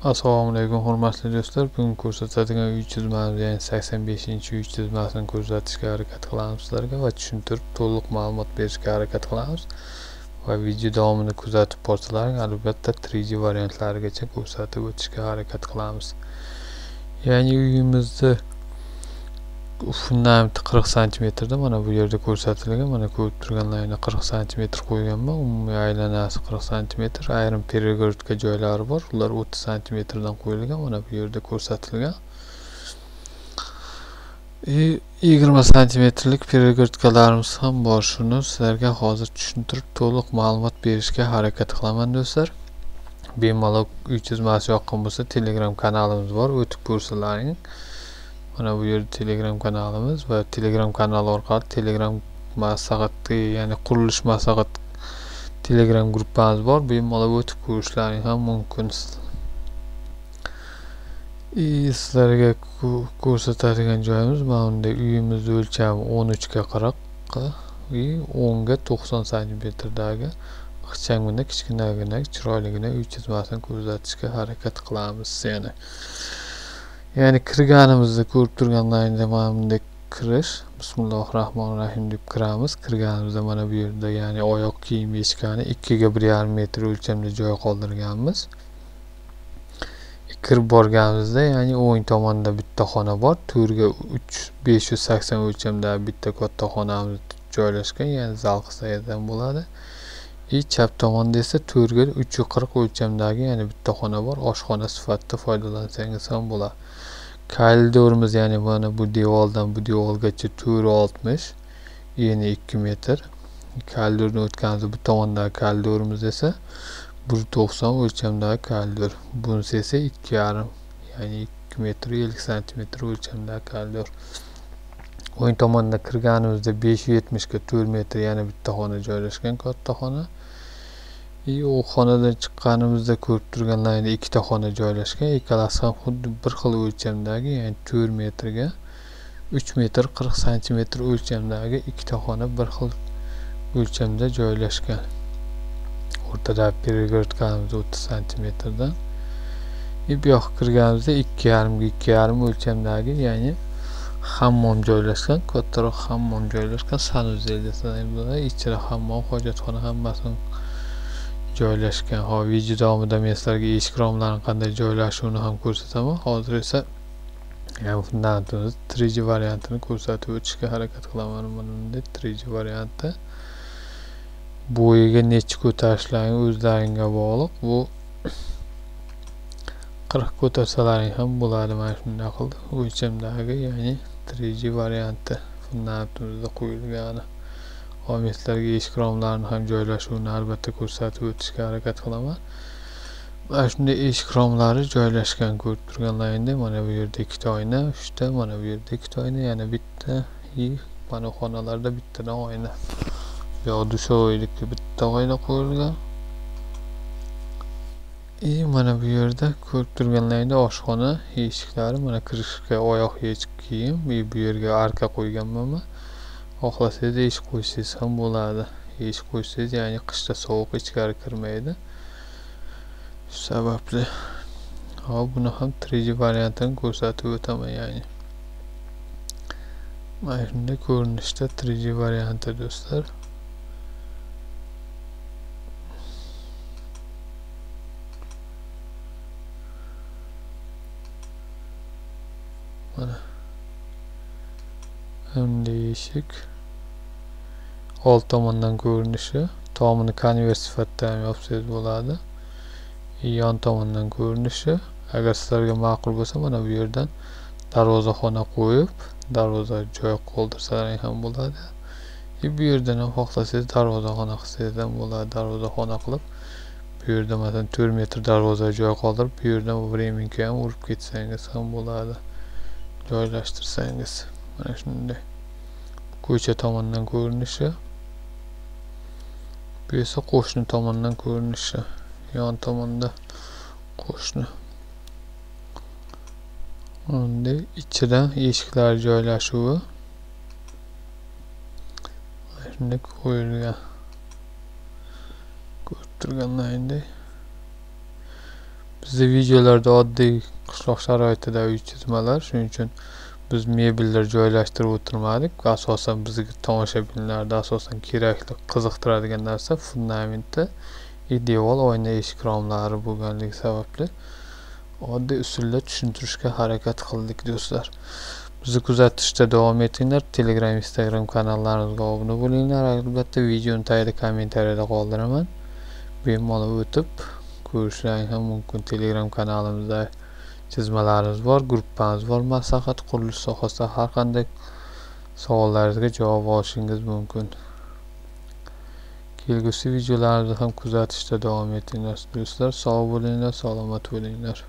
assalomu alaykum hurmatli do'stlar. Bugun ko'rsatadigan uy chizmamiz ya'ni sakson beshinchi uy chizmasini ko'rsatishga harakat qilamiz sizlarga va tushuntirib to'liq ma'lumot berishga harakat qilamiz. Va video davomini kuzatib borsalaring albatta 3d variantlarigacha ko'rsatib o'tishga harakat qilamiz. Ya'ni uyimizni fundamenti qirq santimetrda mana bu yerda ko'rsatilgan mana ko'rib turganlaringda qirq santimetr qo'yganman umumiy aylanasi qirq santimetr ayrim перегородка joylari bor ular o'ttiz santimetrdan qo'yilgan mana bu yerda ko'rsatilgan. E, yigirma santimetrlik перегородкаlarimiz ham bor. Shuni sizlarga hozir tushuntirib to'liq ma'lumot berishga harakat qilaman do'stlar. Bemalol uy chizmasi yoqqan bo'lsa telegram kanalimiz bor o'tib ko'rsalaring mana bu yerda telegram kanalimiz va telegram kanali orqali telegram maslahatli ya'ni qurilish maslahat telegram gruppamiz bor. Bemalol o'tib ko'rishlaring ham mumkin. Sizlarga ko'rsatadigan joyimiz mana bunday uyimizni o'lchami o'n uchga qirq и o'nga to'qson santimetrdagi ixchamgina kichkinagina chiroyligina uy chizmasini ko'rsatishga harakat qilamiz. Yana ya'ni kirganimizda ko'rib turganlaringdek mana bunday kirish bismillohi rohmanir rohim deb kiramiz kirganimizda mana bu yerda ya'ni oyoq kiyim yechkani ikkiga bir yarim metr o'lchamda joy qoldirganmiz e, kirib borganimizda ya'ni o'ng tomonda bitta xona bor. To'rtga uch besh yuz sakson o'lchamdagi bitta katta xonamiz joylashgan. Ya'ni zal qilsa bo'ladi. И chap tomonda esa to'rtga uch yuz qirq o'lchamdagi yana bitta xona bor oshxona sifatida foydalansangiz ham bo'ladi. Koridorimiz ya'ni mana bu devordan bu devorgacha to'rt oltmish eni ikki metr. Koridorni o'tganimizda bu tomondagi koridorimiz esa bir to'qson o'lchamdagi koridor. Bunisi esa ikki yarim ya'ni ikki metr ellik santimetr o'lchamdagi koridor. O'ng tomonda kirganimizda besh yuz yetmishga to'rt metr yana bitta xona joylashgan katta xona. И u xonadan chiqqanimizda ko'rib turganlaringdek ikkita xona joylashgan. Ikkalasi ham xuddi bir xil o'lchamdagi ya'ni to'rt metrga uch metr qirq santimetr o'lchamdagi ikkita xona bir xil o'lchamda joylashgan. O'rtada перегородкamiz o'ttiz santimetrdan и bu yoqqa kirganimizda ikki yarimga ikki yarim o'lchamdagi ya'ni hammom joylashgan kattaroq hammom joylashgan sanuzel desa ichida hammom hojatxona hammasini joylashgan. Hop video davomida men sizlarga eshik romlarni qanday joylashuvini ham ko'rsataman. Hozir esa fundamentimiz 3d variantini ko'rsatib o'tishga harakat qilaman. Mana bunday 3d varianti bo'yiga necha ko'tarishlaring o'zlaringga bog'liq. Bu qirq ko'tarsalaring ham bo'ladi. Mana shunday qilib o'lchamdagi ya'ni 3d varianti fundamentimizda qo'yilgani. Obyektlarga eshik romlarini ham joylashuvini albatta ko'rsatib o'tishga harakat qilaman. Mana shunday eshik romlari joylashgan ko'rib turganlaringdek mana bu yerda ikkita oyna uchta mana bu yerda ikkita oyna yana bitta и mana xonalarda bittadan oyna. Bu yoq dushovойlikka bitta oyna qo'yilgan. И mana bu yerda ko'rib turganlaringdek oshxona eshiklari mana kirishga oyoq yechib kiyim bu yerga arka qo'yganman xohlasangiz eshik qo'ysangiz ham bo'ladi. Eshik qo'ysangiz ya'ni qishda sovuq ichkari kirmaydi. Shu sababli hop buni ham 3d variantini ko'rsatib o'taman ya'ni. Mana shunday ko'rinishda 3d varianti do'stlar mana bunday eshik old tomondan ko'rinishi tomini konvert sifatida ham yopsangiz bo'ladi yon tomondan ko'rinishi agar sizlarga ma'qul bo'lsa mana bu yerdan darvozaxona qo'yib darvoza joy qoldirsalaring ham bo'ladi и bu e, yerdan ham xohlasangiz darvozaxona qilsangiz ham bo'ladi darvozaxona qilib bu yerda masalan to'rt metr darvoza joy qoldirib bu yerdan временка ham urib ketsangiz ham bo'ladi joylashtirsangiz mana shunday ko'cha tomondan ko'rinishi bu esa qo'shni tomondan ko'rinishi yon tomonda qo'shni bunday ichida eshiklar joylashuvi shunday qo'yilgan ko'rib turganlaringdek Bizda videolarda oddiy qishloq sharoitida uy chizmalar, shuning uchun biz mebellar joylashtirib o'tirmadik. Asosan bizga tomoshabinlarda asosan kerakli, qiziqtiradigan narsa fundamentda ideal oyna eshik romlari bo'lganligi sababli oddiy usulda tushuntirishga harakat qildik do'stlar. Bizni kuzatishda davom etinglar. Telegram, Instagram kanallarimizga obuna bo'linglar. Albatta videoni tagida kommentariyada qoldiraman. Bemalol o'tib ko'rishlaring ham mumkin. Telegram kanalimizda chizmalarimiz bor, gruppamiz bor. Maslahat qurilish sohasida har qanday savollaringizga javob olishingiz mumkin. Kelgusi videolarimizni ham kuzatishda davom etinglar do'stlar. Sog' bo'linglar, salomat bo'linglar.